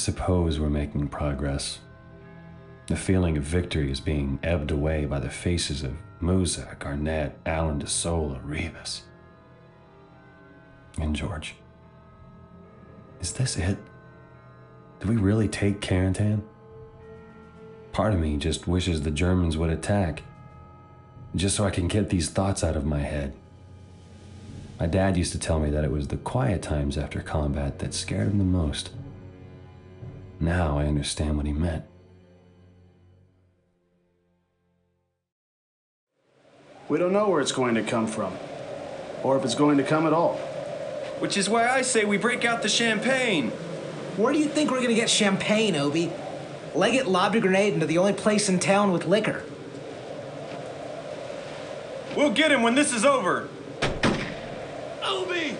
suppose we're making progress. The feeling of victory is being ebbed away by the faces of Musa, Garnett, Allen DeSola, Rivas. And George. Is this it? Do we really take Carentan? Part of me just wishes the Germans would attack, just so I can get these thoughts out of my head. My dad used to tell me that it was the quiet times after combat that scared him the most. Now I understand what he meant. We don't know where it's going to come from, or if it's going to come at all. Which is why I say we break out the champagne. Where do you think we're gonna get champagne, Obi? Leggett lobbed a grenade into the only place in town with liquor. We'll get him when this is over. Obi!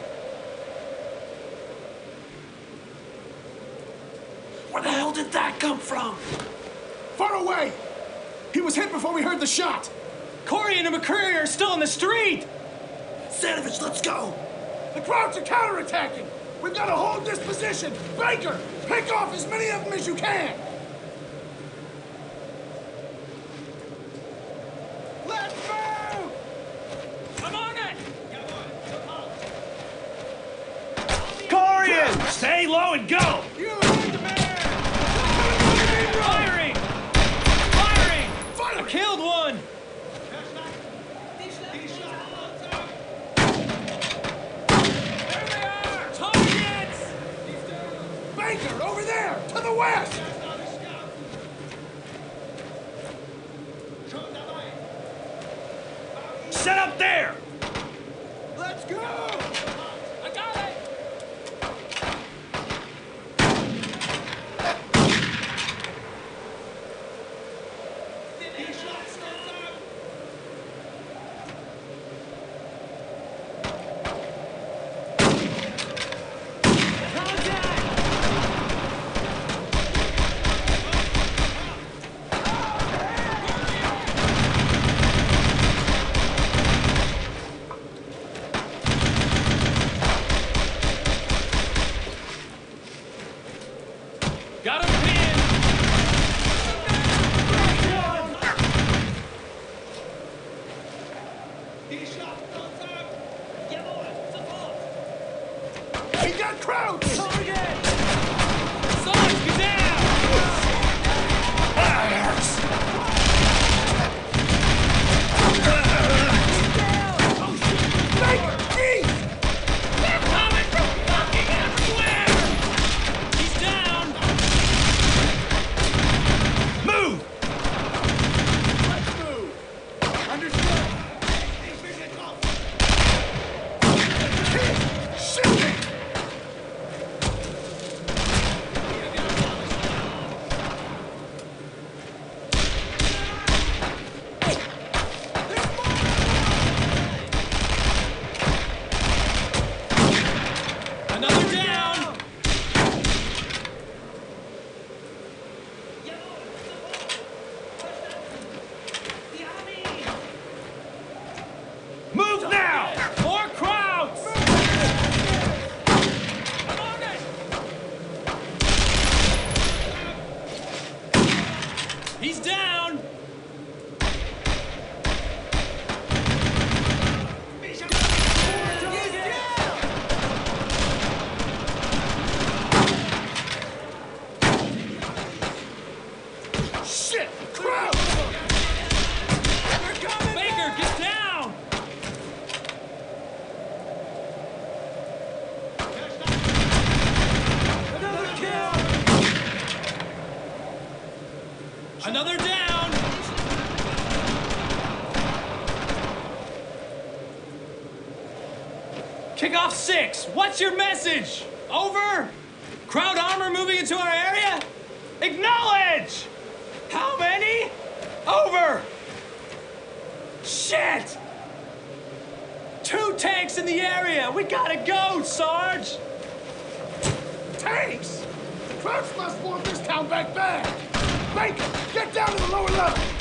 Where the hell did that come from? Far away! He was hit before we heard the shot! Corey and McCreary are still in the street! Stanovich, let's go! The Krauts are counterattacking! We've got to hold this position! Baker, pick off as many of them as you can! Message? Over? Kraut armor moving into our area? Acknowledge! How many? Over! Shit! Two tanks in the area! We gotta go, Sarge! Tanks! The Krauts must want this town back bad! Baker, get down to the lower level!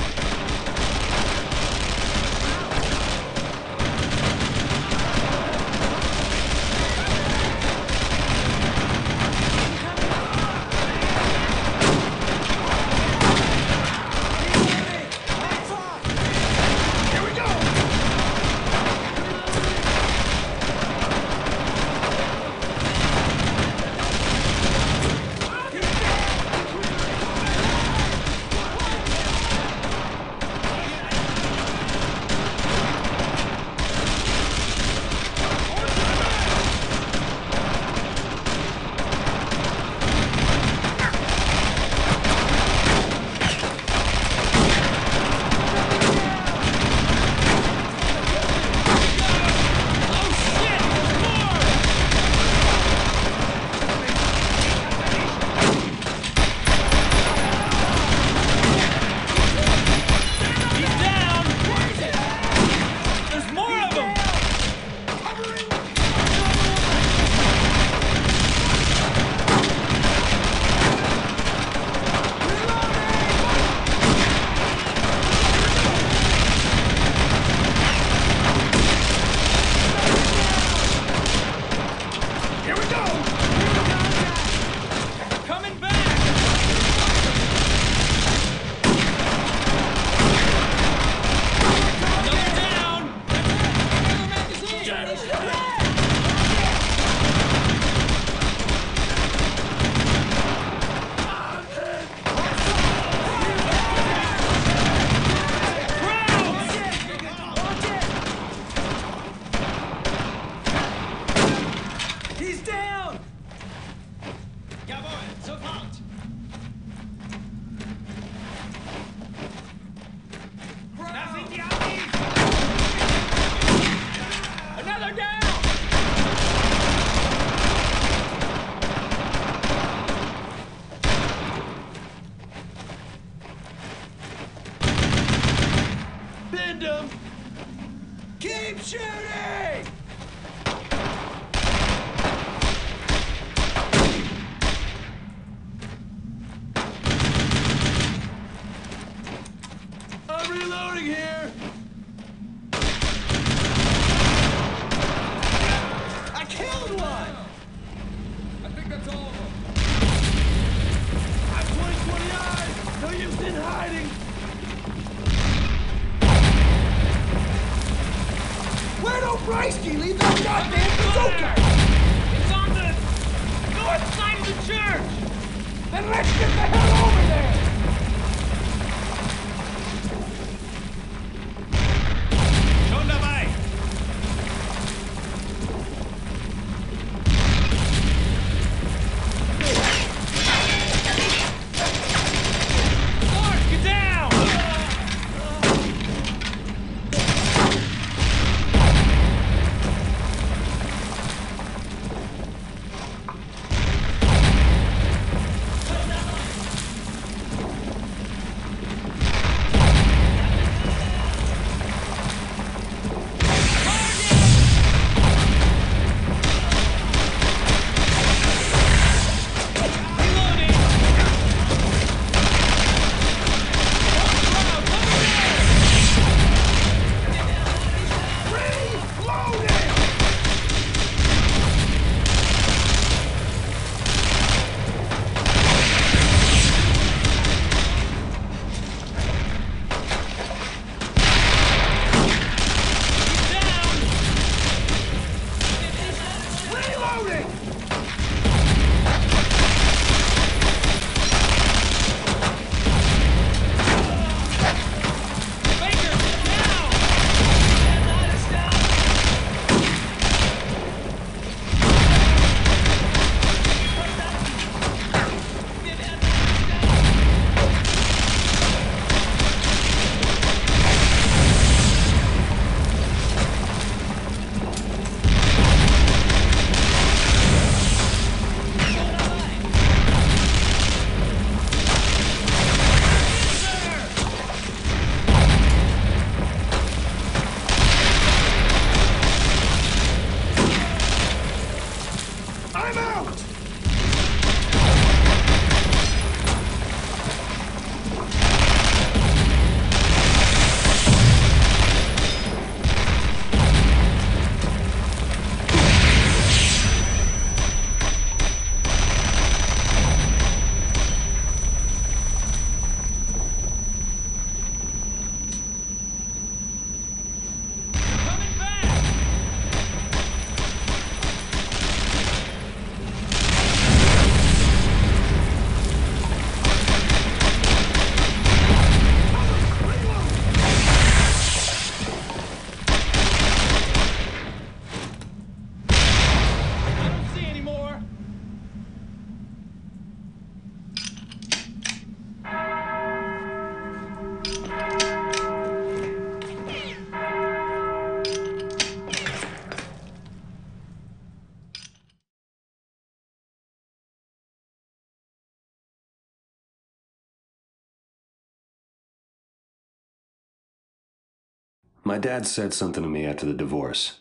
My dad said something to me after the divorce.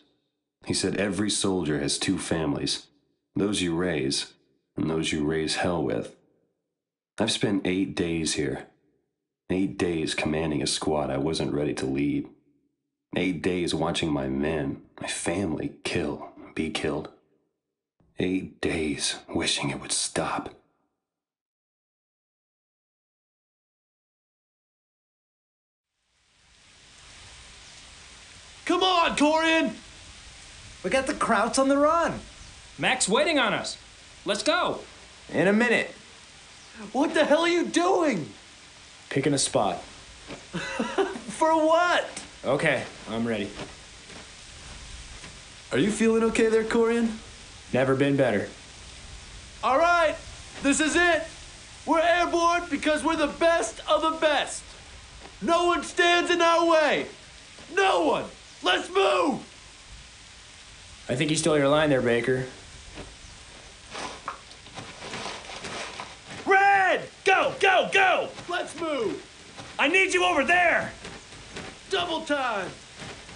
He said every soldier has two families those you raise, and those you raise hell with. I've spent eight days here. Eight days commanding a squad I wasn't ready to lead. Eight days watching my men, my family, kill, be killed. Eight days wishing it would stop. Come on, Corrion! We got the Krauts on the run. Mac's waiting on us. Let's go. In a minute. What the hell are you doing? Picking a spot. For what? Okay, I'm ready. Are you feeling okay there, Corrion? Never been better. All right, this is it. We're airborne because we're the best of the best. No one stands in our way. No one. Let's move. I think you stole your line there, Baker. Red, go, go, go. Let's move. I need you over there. double time!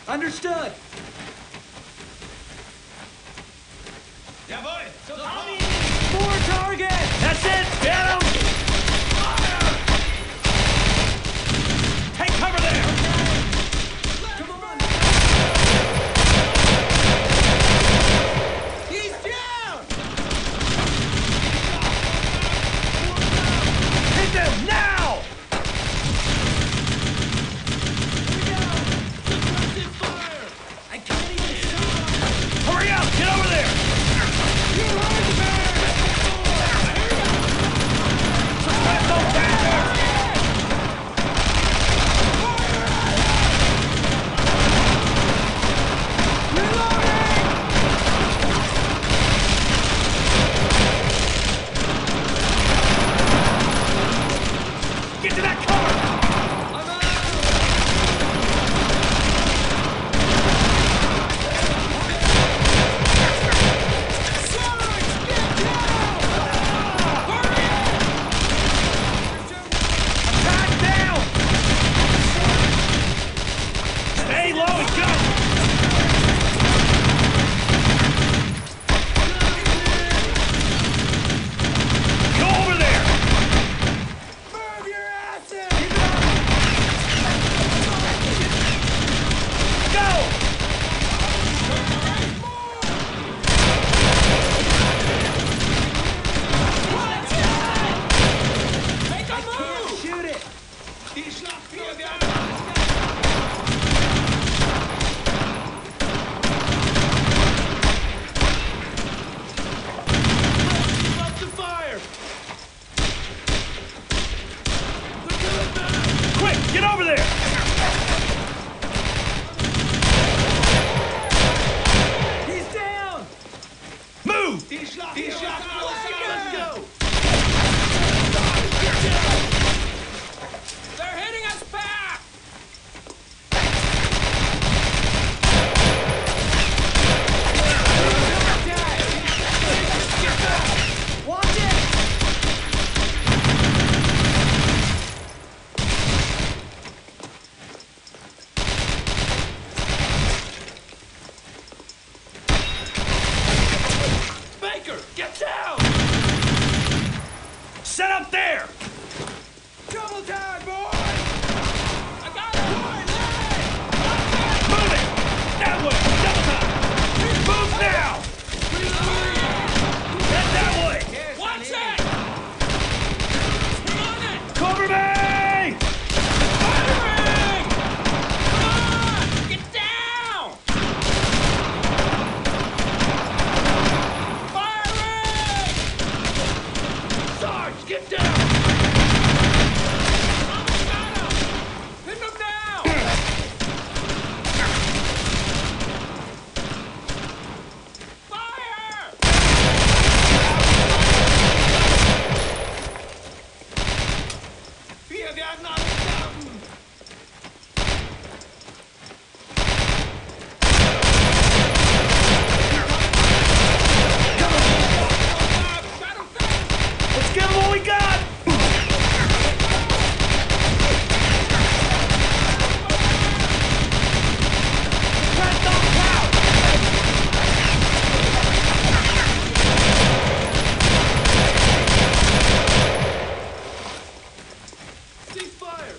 Understood. Yeah, boy. More target! That's it. Get him.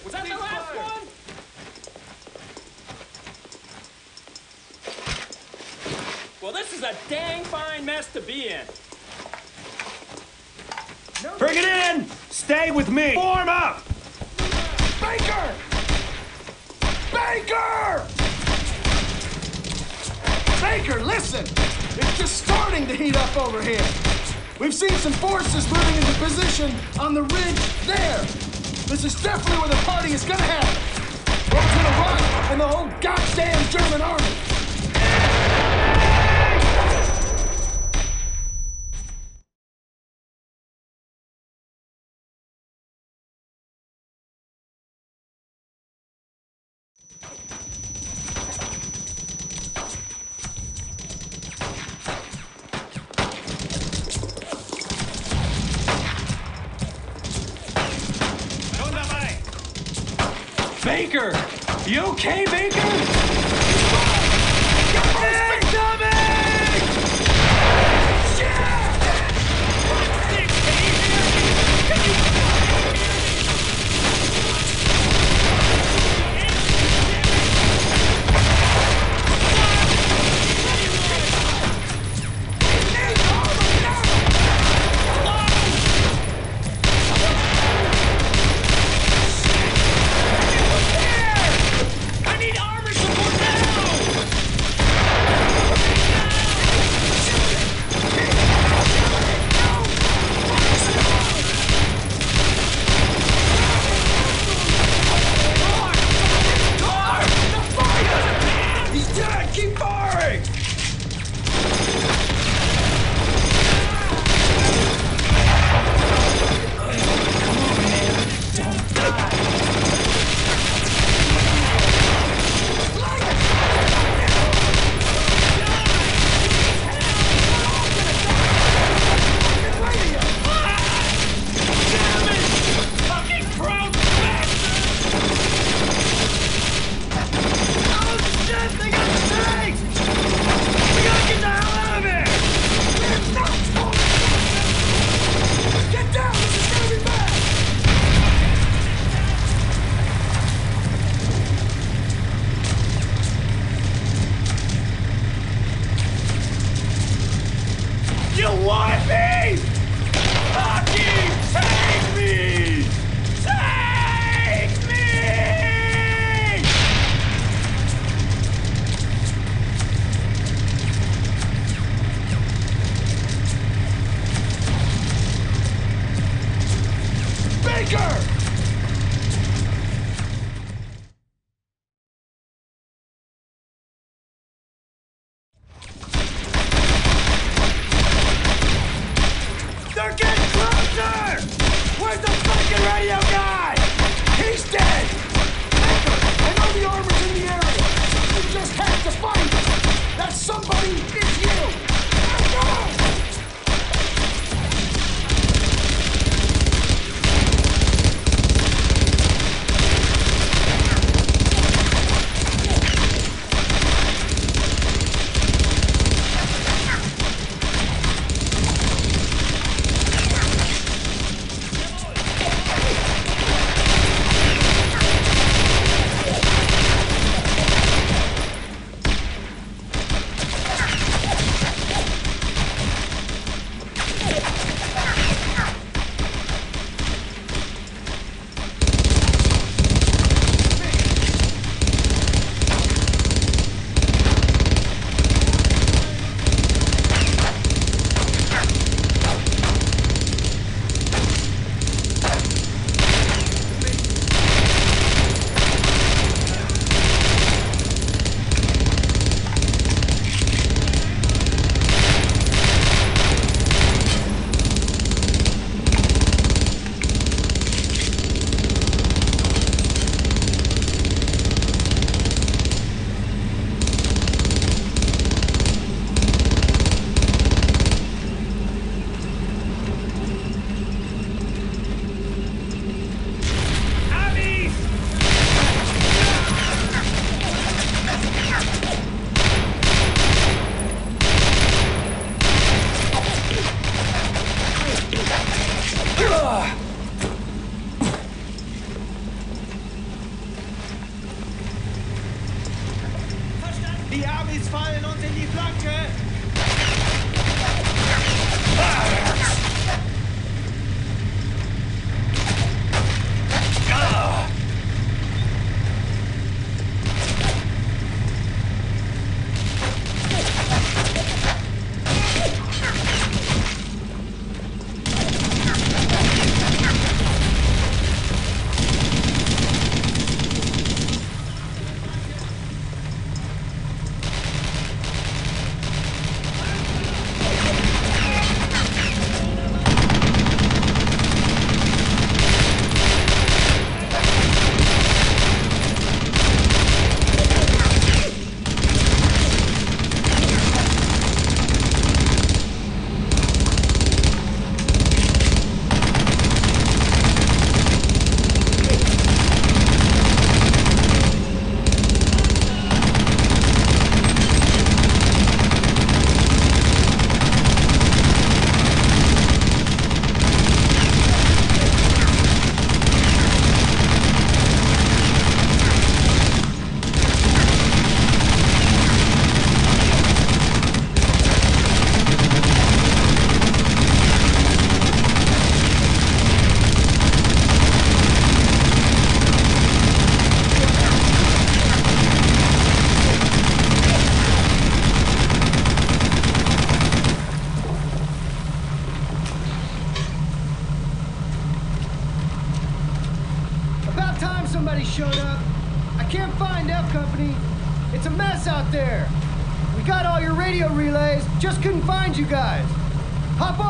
Was that the last one? Well, this is a dang fine mess to be in. Bring it in! Stay with me! Form up! Baker! Baker! Baker, listen! It's just starting to heat up over here. We've seen some forces moving into position on the ridge there. This is definitely where the party is gonna happen. We're gonna right and the whole goddamn German army.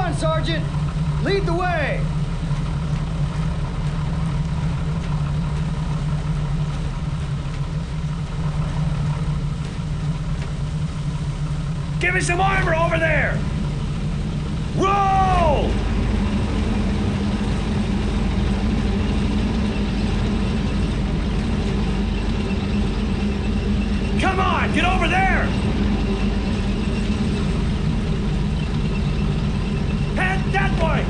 On, Sergeant. Lead the way. Give me some armor over there! Roll! Come on, get over there! Head that way!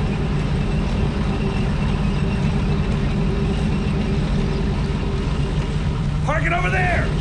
Park it over there!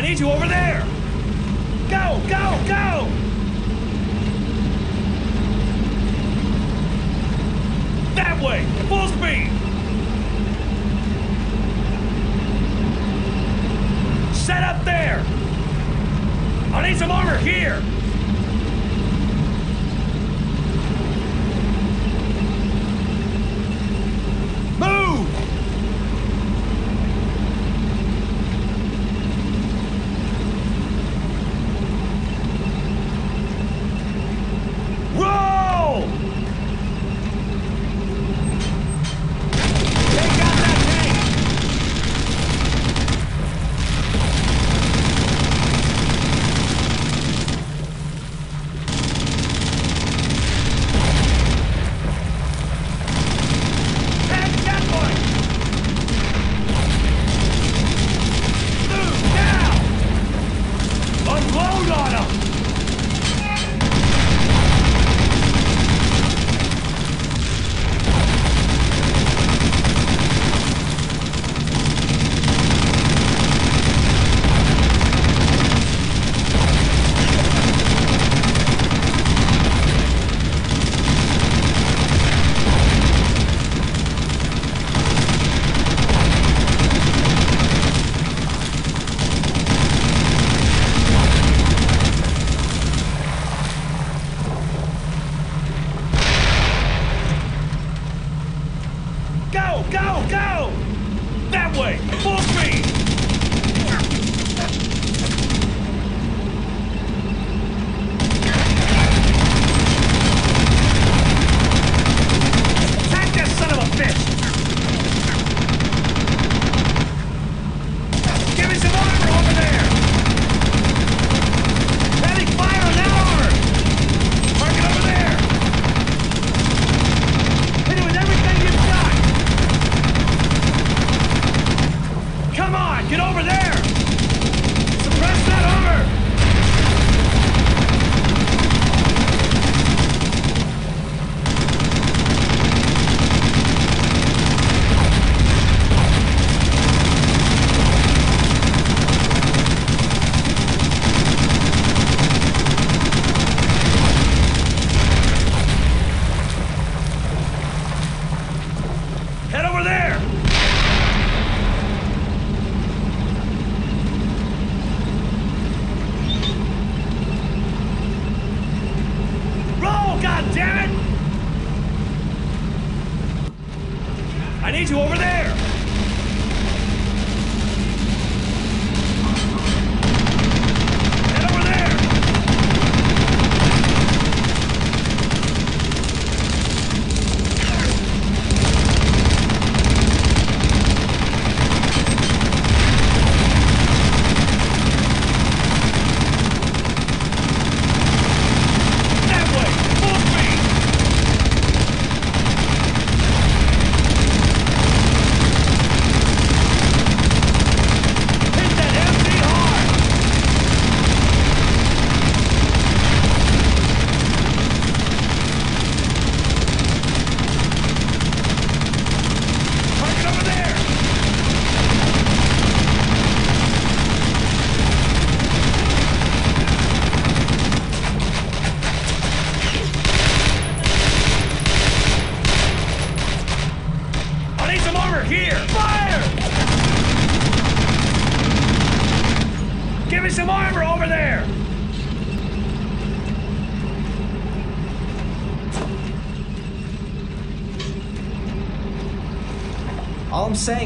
I need you over there! Go, go, go! That way! Full speed! Set up there! I need some armor here!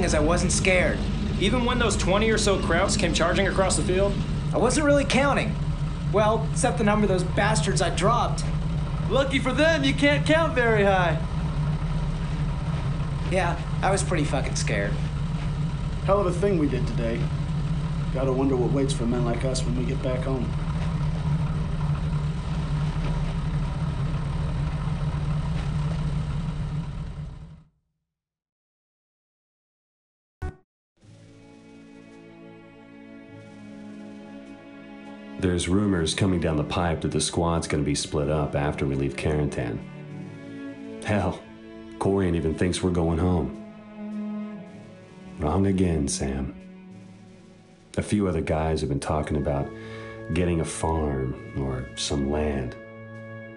All I'm is I wasn't scared. Even when those 20 or so Krauts came charging across the field? I wasn't really counting. Well, except the number of those bastards I dropped. Lucky for them, you can't count very high. Yeah, I was pretty fucking scared. Hell of a thing we did today. Gotta wonder what waits for men like us when we get back home. There's rumors coming down the pipe that the squad's gonna be split up after we leave Carentan. Hell, Corrion even thinks we're going home. Wrong again, Sam. A few other guys have been talking about getting a farm or some land,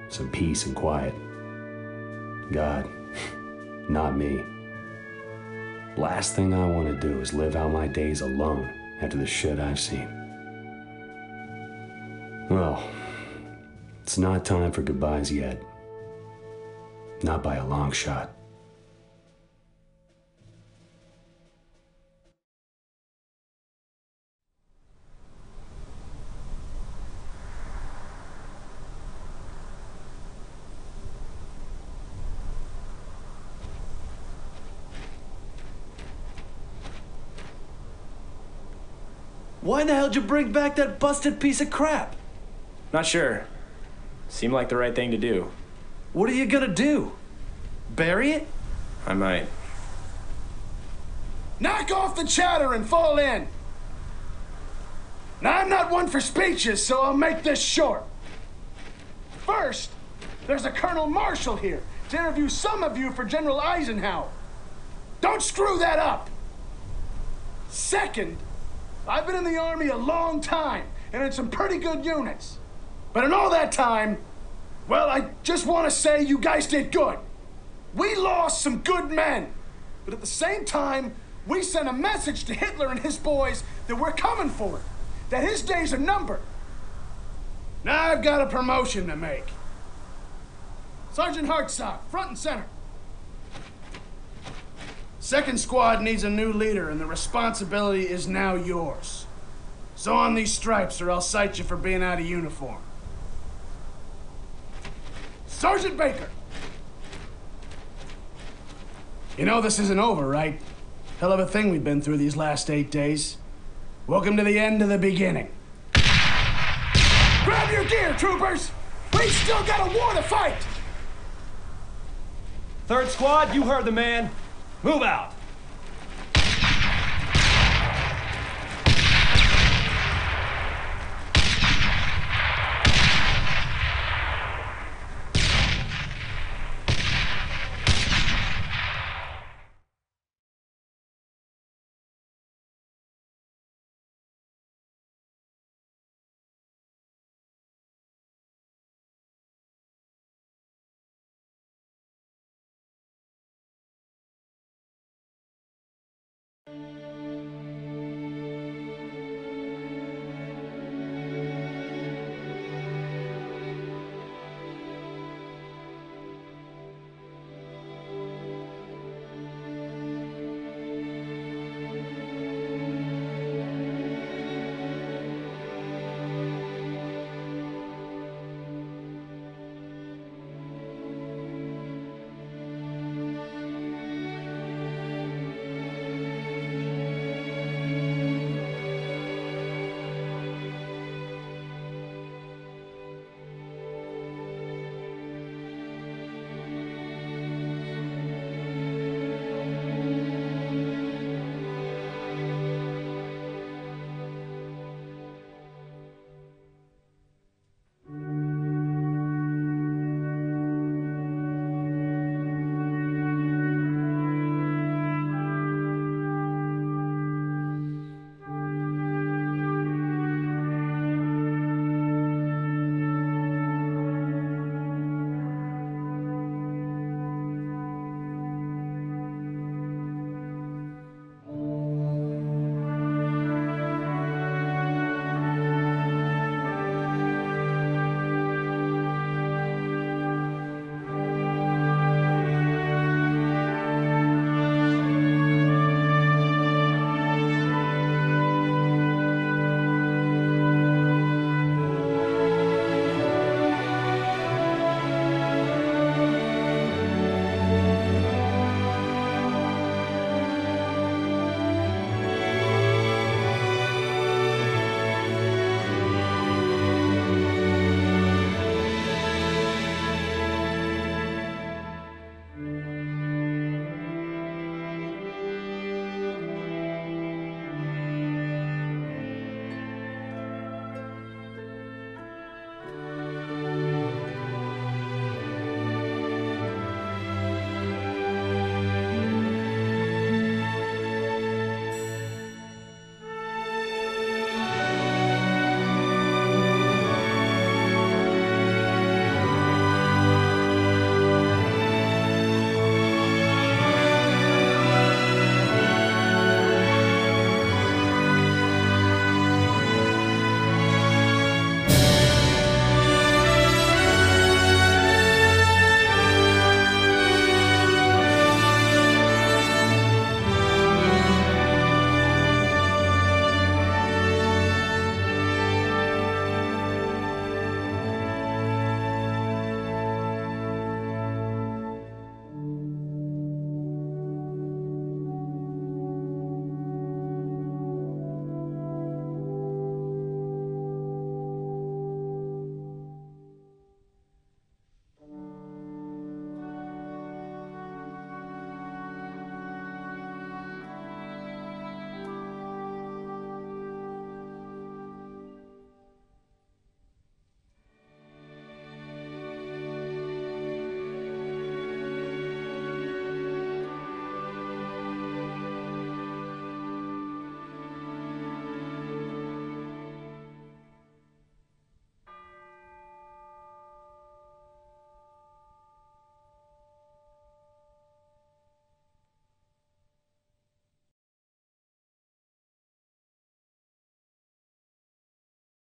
some peace and quiet. God, not me. Last thing I want to do is live out my days alone after the shit I've seen. Well, it's not time for goodbyes yet. Not by a long shot. Why the hell did you bring back that busted piece of crap? Not sure. Seemed like the right thing to do. What are you gonna do? Bury it? I might. Knock off the chatter and fall in. Now, I'm not one for speeches, so I'll make this short. First, there's a Colonel Marshall here to interview some of you for General Eisenhower. Don't screw that up. Second, I've been in the Army a long time and in some pretty good units. But in all that time, well, I just want to say you guys did good. We lost some good men. But at the same time, we sent a message to Hitler and his boys that we're coming for it, that his days are numbered. Now I've got a promotion to make. Sergeant Hartsock, front and center. Second squad needs a new leader, and the responsibility is now yours. Sew on these stripes, or I'll cite you for being out of uniform. Sergeant Baker! You know this isn't over, right? Hell of a thing we've been through these last eight days. Welcome to the end of the beginning. Grab your gear, troopers! We still got a war to fight! Third squad, you heard the man. Move out.